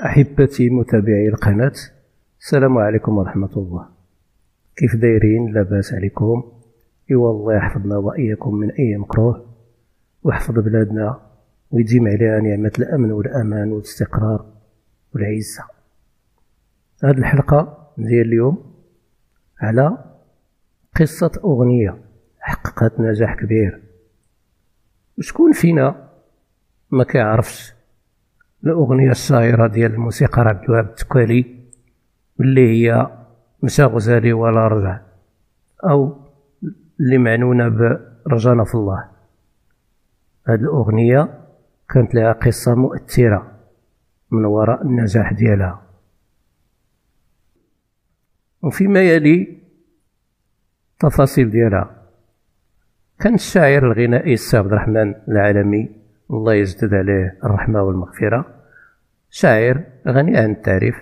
أحبتي متابعي القناة السلام عليكم ورحمة الله. كيف دايرين؟ لاباس عليكم. إيوا الله يحفظنا وإياكم من أي مكروه ويحفظ بلادنا ويديم عليها نعمة الأمن والأمان والاستقرار والعزة. هذه الحلقة ديال اليوم على قصة أغنية حققت نجاح كبير. وشكون فينا ما كيعرفش؟ الأغنية الشهيرة ديال الموسيقار عبد الوهاب التكالي اللي هي مشى غزالي ولا رجع أو اللي معنونة برجانا في الله. هاد الأغنية كانت لها قصة مؤثرة من وراء النجاح ديالها. وفيما يلي تفاصيل ديالها. كان الشاعر الغنائي السي عبد الرحمن العالمي الله يجدد عليه الرحمة والمغفرة. شاعر غني عن التعريف.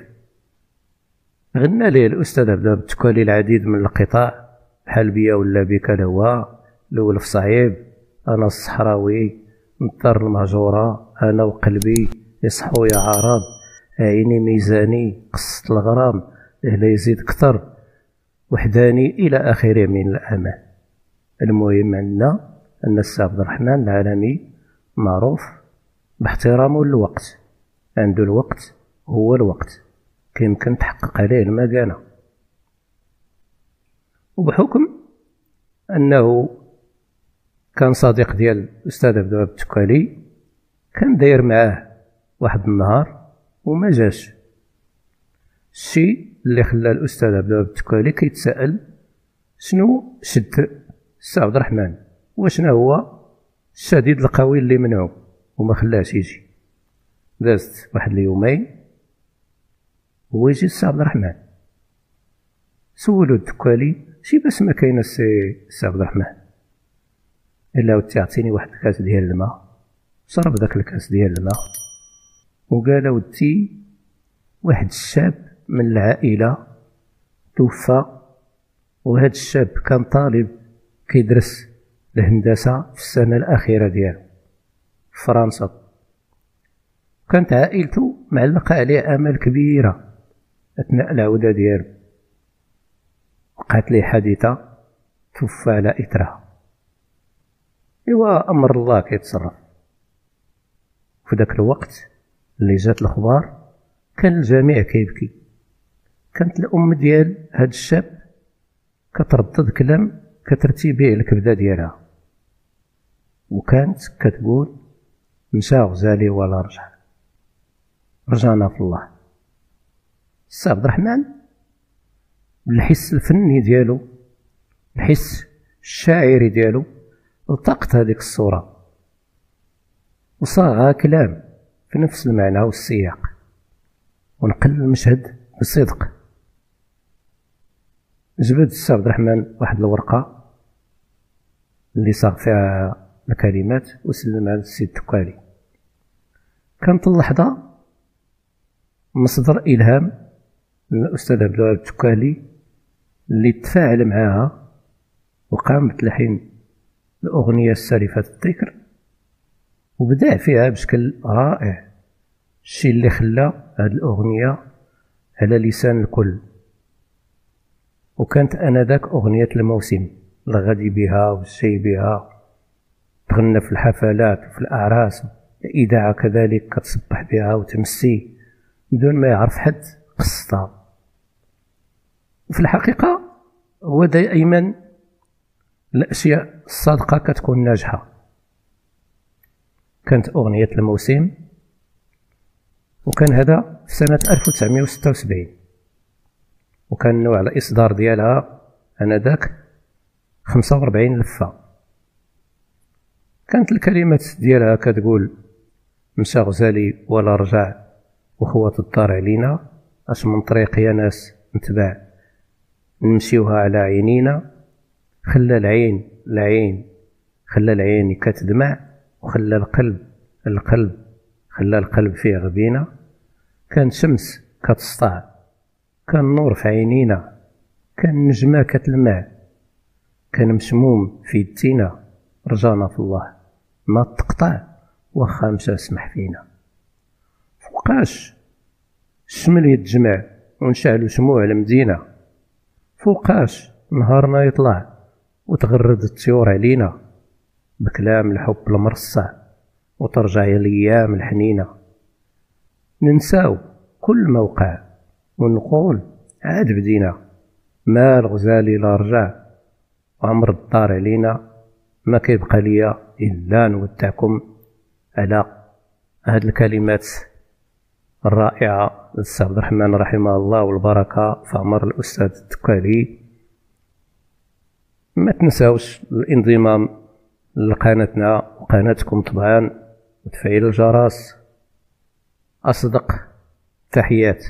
غنى ليه الأستاذ عبد التكالي العديد من القطاع. بحال بيا ولا بك الهوا الأول في صعيب أنا الصحراوي نطر المهجورة أنا وقلبي يصحو يا عرب عيني ميزاني قصة الغرام لا يزيد كثر. وحداني إلى آخره من الأمان المهم عندنا أن السي عبد الرحمن العالمي معروف باحترامه للوقت عنده الوقت هو الوقت. كيمكن تحقق عليه المكانة. وبحكم أنه كان صديق ديال الأستاذ عبد الوهاب التكالي كان داير معاه واحد النهار وما جاش. الشيء اللي خلى الأستاذ عبد الوهاب الدكالي كيتسائل شنو شد السي عبد الرحمن؟ وشنو هو؟ الشديد القوي اللي منعو وما خلاش يجي. دازت واحد اليومين هو يجي السي عبد الرحمن. سولو الدكالي شي باس ما كاين السي عبد الرحمن. إلا تعطيني واحد الكاس ديال الماء شرب داك الكاس ديال الماء وقال ودي واحد الشاب من العائلة توفى وهذا الشاب كان طالب كيدرس الهندسة في السنة الأخيرة ديالو. في فرنسا. كانت عائلته معلقة عليه آمال كبيرة. أثناء العودة ديالو. وقعت ليه حادثة توفى على إثرها إوا أمر الله كيتصرف. في ذاك الوقت اللي جات الأخبار كان الجميع كيبكي. كانت الأم ديال هاد الشاب كتردد كلام كترتي به الكبدة ديالها. وكانت كتقول مشى غزالي ولا رجع. رجعنا في الله. السي عبد الرحمن بالحس الفني ديالو الحس الشاعري ديالو التقط هذيك الصورة. وصاغها كلام في نفس المعنى والسياق. ونقل المشهد بصدق. جبد السي عبد الرحمن واحد الورقة اللي صاغ فيها الكلمات وسلمها للسي التكالي كانت اللحظة مصدر إلهام للاستاذ عبد الوهاب التكالي اللي تفاعل معاها وقام بتلحين الأغنية السالفة الذكر وبدع فيها بشكل رائع. الشيء اللي خلى هذه الأغنية على لسان الكل. وكانت آنذاك أغنية الموسم الغدي بها والشي بها. تغنى في الحفلات وفي الأعراس الاذاعه كذلك كتصبح بها وتمسي بدون ما يعرف حد قصتها وفي الحقيقة هو دائما الأشياء الصادقة كتكون ناجحة. كانت أغنية الموسم وكان هذا في سنة 1976 وكان نوع الإصدار ديالها خمسة وربعين لفة. كانت الكلمات ديالها كتقول مشى غزالي ولا رجع وخوة الدار علينا أش من طريق يا ناس نتبع نمشيوها على عينينا خلى العين العين خلى العين كتدمع وخلى القلب القلب خلى القلب فيه غبينة كان شمس كتسطع كان نور في عينينا كان نجمة كتلمع كان مسموم في يدينا رجانا في الله. ما تقطع واخا مشى سمح فينا. فوقاش؟ الشمل يتجمع ونشعلو شموع المدينة فوقاش؟ نهارنا يطلع وتغرد الطيور علينا. بكلام الحب المرصع وترجع الأيام الحنينة. ننساو كل موقع ونقول عاد بدينا. ما الغزالي لا رجع وعمر الدار علينا. ما كيبقى ليا إلا نودعكم على هاد الكلمات الرائعة للسي عبد الرحمن رحمه الله والبركة في عمر الأستاذ التكالي ما تنساوش الانضمام لقناتنا وقناتكم طبعا وتفعيل الجرس. أصدق تحيات.